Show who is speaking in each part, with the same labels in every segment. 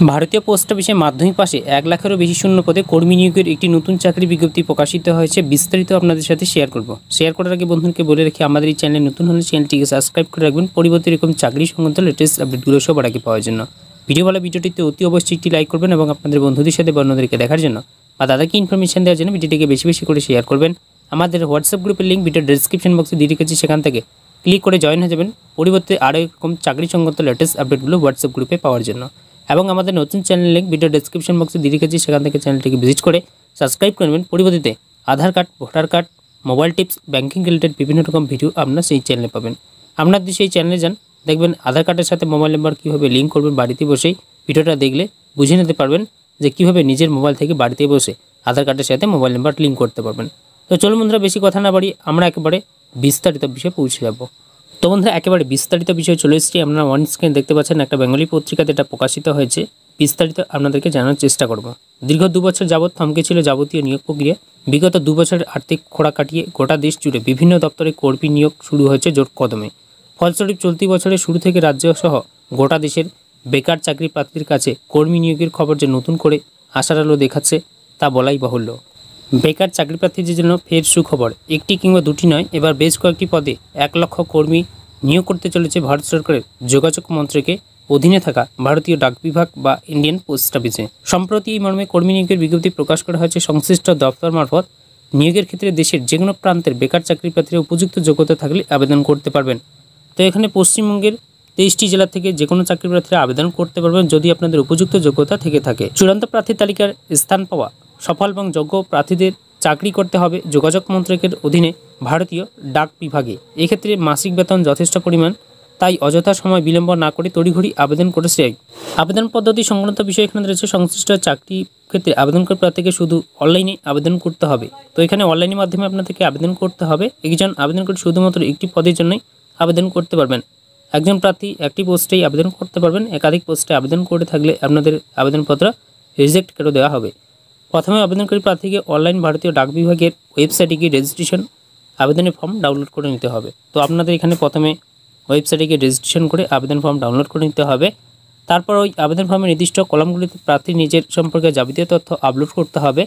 Speaker 1: ভারতীয় পোস্ট অফিসে মাধ্যমিক পাশে এক লাখেরও বেশি শূন্য পদে কর্মী নিয়োগের একটি নতুন চাকরি বিজ্ঞপ্তি প্রকাশিত হয়েছে, বিস্তারিত আপনাদের সাথে শেয়ার করব। শেয়ার করার আগে বন্ধুকে বলে রেখে, আমাদের এই চ্যানেলে নতুন হলে চ্যানেলটিকে সাবস্ক্রাইব করে রাখবেন। পরিবর্তে এরকম চাকরি সংক্রান্ত লেটেস্ট আপডেটগুলো সবার আগে পাওয়ার জন্য। ভিডিও ভালো, ভিডিওটিতে অতি অবশ্যই একটি লাইক করবেন এবং আপনাদের বন্ধুদের সাথে বা অন্যদেরকে দেখার জন্য বা দাদাকে ইনফরমেশন দেওয়ার জন্য ভিডিওটিকে বেশি বেশি করে শেয়ার করবেন। আমাদের হোয়াটসঅ্যাপ গ্রুপের লিঙ্ক ভিডিও ডেসক্রিপশন বক্সে দিয়ে রেখেছি, সেখান থেকে ক্লিক করে জয়েন হয়ে যাবেন। পরিবর্তে আরও এরকম চাকরি সংক্রান্ত লেটেস্ট আপডেটগুলো হোয়াটসঅ্যাপ গ্রুপে পাওয়ার জন্য। এবং আমাদের নতুন চ্যানেল লিঙ্ক ভিডিও ডেসক্রিপশন বক্সে দিয়ে রেখেছি, সেখান থেকে চ্যানেলটিকে ভিজিট করে সাবস্ক্রাইব করবেন পরিবর্তিতে Aadhaar card voter card mobile tips banking related বিভিন্ন রকম ভিডিও আপনার সেই চ্যানেলে পাবেন। আপনার যদি সেই চ্যানেলে যান, দেখবেন আধার কার্ডের সাথে মোবাইল নাম্বার কীভাবে লিঙ্ক করবেন বাড়িতে বসেই ভিডিওটা দেখলে বুঝে নিতে পারবেন যে কীভাবে নিজের মোবাইল থেকে বাড়িতে বসে আধার কার্ডের সাথে মোবাইল নাম্বার লিঙ্ক করতে পারবেন। তো চলুন বন্ধুরা, বেশি কথা না বাড়ি আমরা একেবারে বিস্তারিত বিষয়ে পৌঁছে যাব। তো বন্ধুরা, একেবারে বিস্তারিত বিষয়ে চলে এসেছি। আপনারা ওয়ান স্ক্রিন দেখতে পাচ্ছেন একটা বেঙ্গলি পত্রিকাতে এটা প্রকাশিত হয়েছে। বিস্তারিত আপনাদেরকে জানার চেষ্টা করব। দীর্ঘ দু বছর যাবৎ থমকে ছিল যাবতীয় নিয়োগ প্রক্রিয়া। বিগত দু বছরের আর্থিক খোড়া কাটিয়ে গোটা দেশ জুড়ে বিভিন্ন দপ্তরে কর্মী নিয়োগ শুরু হয়েছে জোর কদমে। ফলস্বরূপ চলতি বছরের শুরু থেকে রাজ্য সহ গোটা দেশের বেকার চাকরি প্রার্থীর কাছে কর্মী নিয়োগের খবর যে নতুন করে আশার আলো দেখাচ্ছে, তা বলাই বাহুল্য। বেকার চাকরি প্রার্থীদের জন্য ফের সুখবর। একটি কিংবা দুটি নয়, এবার বেশ কয়েকটি পদে এক লক্ষ কর্মী নিয়োগ করতে চলেছে ভারত সরকারের যোগাযোগ মন্ত্রকে অধীনে থাকা ভারতীয় ডাক বিভাগ বা ইন্ডিয়ান পোস্ট অফিসে। সম্প্রতি এই মর্মে কর্মী নিয়োগের বিজ্ঞপ্তি প্রকাশ করা হয়েছে সংশ্লিষ্ট দপ্তর মারফত। নিয়োগের ক্ষেত্রে দেশের যে কোনো প্রান্তের বেকার চাকরি প্রার্থীরা উপযুক্ত যোগ্যতা থাকলে আবেদন করতে পারবেন। তো এখানে পশ্চিমবঙ্গের তেইশটি জেলা থেকে যে কোনো চাকরি প্রার্থীরা আবেদন করতে পারবেন যদি আপনাদের উপযুক্ত যোগ্যতা থেকে থাকে। চূড়ান্ত প্রার্থী তালিকার স্থান পাওয়া সফল এবং যোগ্য প্রার্থীদের চাকরি করতে হবে যোগাযোগ মন্ত্রকের অধীনে ভারতীয় ডাক বিভাগে। এক্ষেত্রে মাসিক বেতন যথেষ্ট পরিমাণ, তাই অযথা সময় বিলম্ব না করে তড়িঘড়ি আবেদন করেছে আবেদন পদ্ধতি সংক্রান্ত বিষয় এখানে রয়েছে, সংশ্লিষ্ট চাকরি ক্ষেত্রে আবেদন করে প্রার্থীকে শুধু অনলাইনে আবেদন করতে হবে। তো এখানে অনলাইনের মাধ্যমে আপনাদেরকে আবেদন করতে হবে। একজন আবেদন করে শুধুমাত্র একটি পদের জন্যই আবেদন করতে পারবেন। একজন প্রার্থী একটি পোস্টেই আবেদন করতে পারবেন। একাধিক পোস্টে আবেদন করে থাকলে আপনাদের আবেদনপত্র রিজেক্ট করে দেওয়া হবে। প্রথমে আবেদনকারী প্রার্থীকে অনলাইন ভারতীয় ডাক বিভাগের ওয়েবসাইটে গিয়ে রেজিস্ট্রেশন আবেদনের ফর্ম ডাউনলোড করে নিতে হবে। তো আপনাদের এখানে প্রথমে ওয়েবসাইটে গিয়ে রেজিস্ট্রেশন করে আবেদন ফর্ম ডাউনলোড করে নিতে হবে। তারপর ওই আবেদন ফর্মের নির্দিষ্ট কলামগুলিতে প্রার্থী নিজের সম্পর্কে যাবতীয় তথ্য আপলোড করতে হবে।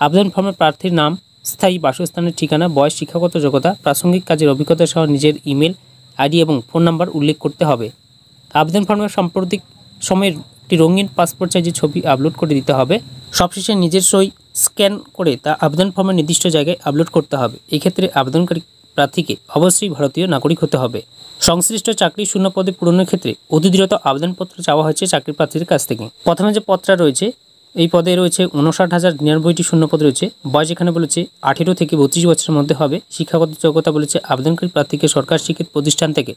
Speaker 1: আবেদন ফর্মে প্রার্থীর নাম, স্থায়ী বাসস্থানের ঠিকানা, বয়স, শিক্ষাগত যোগ্যতা, প্রাসঙ্গিক কাজের অভিজ্ঞতা সহ নিজের ইমেল আইডি এবং ফোন নাম্বার উল্লেখ করতে হবে। আবেদন ফর্মের সাম্প্রতিক সময়ের একটি রঙিন পাসপোর্ট সাইজের ছবি আপলোড করে দিতে হবে। সবশেষে নিজের সই স্ক্যান করে তা আবেদন ফর্মের নির্দিষ্ট জায়গায় আপলোড করতে হবে। এক্ষেত্রে আবেদনকারী প্রার্থীকে অবশ্যই ভারতীয় নাগরিক হতে হবে। সংশ্লিষ্ট চাকরি শূন্য পদে পূরণের ক্ষেত্রে অতিদৃত আবেদনপত্র চাওয়া হয়েছে চাকরি প্রার্থীদের কাছ থেকে। প্রথমে যে পত্রা রয়েছে, এই পদে রয়েছে উনষাট হাজার নিরানব্বইটি শূন্যপদ রয়েছে। বয়স এখানে বলেছে আঠেরো থেকে বত্রিশ বছরের মধ্যে হবে। শিক্ষাগত যোগ্যতা বলেছে আবেদনকারী প্রার্থীকে সরকার শিক্ষিত প্রতিষ্ঠান থেকে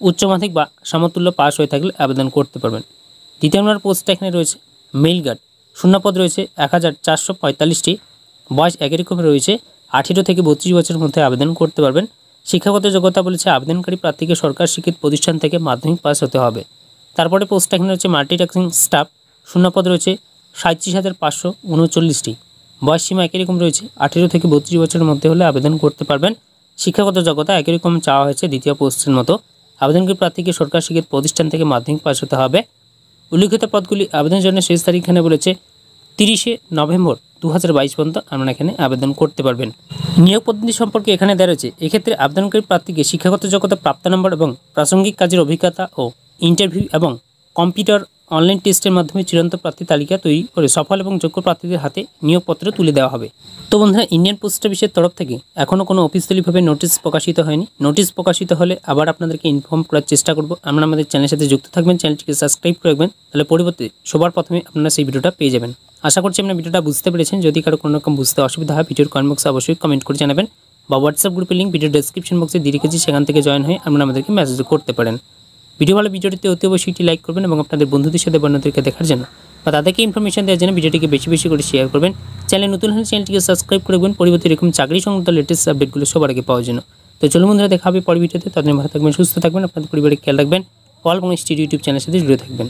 Speaker 1: উচ্চ মাধ্যমিক বা সমতুল্য পাশ হয়ে থাকলে আবেদন করতে পারবেন। দ্বিতীয় নম্বর পোস্টটা এখানে রয়েছে মেইল গার্ড শূন্যপদ রয়েছে এক হাজার চারশো পঁয়তাল্লিশটি। বয়স একই রকম রয়েছে। আঠেরো থেকে বত্রিশ বছরের মধ্যে আবেদন করতে পারবেন। শিক্ষাগত যোগ্যতা বলেছে আবেদনকারী প্রার্থীকে সরকার শিক্ষিত প্রতিষ্ঠান থেকে মাধ্যমিক পাস হতে হবে। তারপরে পোস্ট এখানে রয়েছে মাল্টিটাস্কিং স্টাফ। শূন্যপদ রয়েছে সাঁত্রিশ হাজার পাঁচশো উনচল্লিশটি। বয়স সীমা একই রকম রয়েছে। আঠেরো থেকে বত্রিশ বছরের মধ্যে হলে আবেদন করতে পারবেন। শিক্ষাগত যোগ্যতা একই রকম চাওয়া হয়েছে দ্বিতীয় পোস্টের মতো। আবেদনকারী প্রার্থীকে সরকার শিক্ষিত প্রতিষ্ঠান থেকে মাধ্যমিক পাস হতে হবে। উল্লিখিত পদগুলি আবেদনের জন্য শেষ তারিখ এখানে বলেছে তিরিশে নভেম্বর দু হাজার বাইশ পর্যন্ত আপনারা এখানে আবেদন করতে পারবেন। নিয়োগ পদ্ধতি সম্পর্কে এখানে দেওয়া রয়েছে, এক্ষেত্রে আবেদনকারী প্রার্থীকে শিক্ষাগত যোগ্যতা প্রাপ্ত নম্বর এবং প্রাসঙ্গিক কাজের অভিজ্ঞতা ও ইন্টারভিউ এবং কম্পিউটার অনলাইন টেস্টের মাধ্যমে চূড়ান্ত প্রার্থী তালিকা তৈরি করে সফল এবং যোগ্য প্রার্থীদের হাতে নিয়োগপত্র তুলে দেওয়া হবে। তো বন্ধুরা ইন্ডিয়ান পোস্ট অফিসের তরফ থেকে এখনও কোনো অফিসিয়ালিভাবে নোটিশ প্রকাশিত হয়নি। নোটিশ প্রকাশিত হলে আবার আপনাদেরকে ইনফর্ম করার চেষ্টা করব। আমরা আমাদের চ্যানেলের সাথে যুক্ত থাকবেন চ্যানেলটিকে সাবস্ক্রাইব করে রাখবেন, তাহলে পরিবর্তে সবার প্রথমে আপনারা সেই ভিডিওটা পেয়ে যাবেন। আশা করছি আপনার ভিডিওটা বুঝতে পেরেছেন। যদি কারও কোনো রকম বুঝতে অসুবিধা হয়, ভিডিওর কমেন্ট বক্সে অবশ্যই কমেন্ট করে জানাবেন বা হোয়াটসঅ্যাপ গ্রুপের লিঙ্ক ভিডিও ডেসক্রিপশন বক্সে দিয়ে রেখেছি, সেখান থেকে জয়েন হয়ে আপনারা আমাদেরকে মেসেজ করতে পারেন। ভিডিও ভালো, ভিডিওটিতে অতি অবশ্যই একটি লাইক করবেন এবং আপনাদের বন্ধুদের সাথে বন্ধুদেরকে দেখার জন্য বা তাদেরকে ইনফরমেশন দেওয়ার জন্য ভিডিওটিকে বেশি বেশি করে শেয়ার করবেন। চ্যানেল নতুন হলে চ্যানেলটিকে সাবস্ক্রাইব করবেন পরিবর্তে এরকম চাকরি সংক্রান্ত লেটেস্ট আপডেটগুলো সবার আগে পাওয়ার জন্য। তো চলুন বন্ধুরা, দেখা হবে পরের ভিডিওতে। তাদের ভালো থাকবেন, সুস্থ থাকবেন, আপনাদের পরিবারে খেয়াল রাখবেন। অল এবং স্টিডিও ইউটিউব চ্যানেলের সাথে জুড়ে থাকবেন।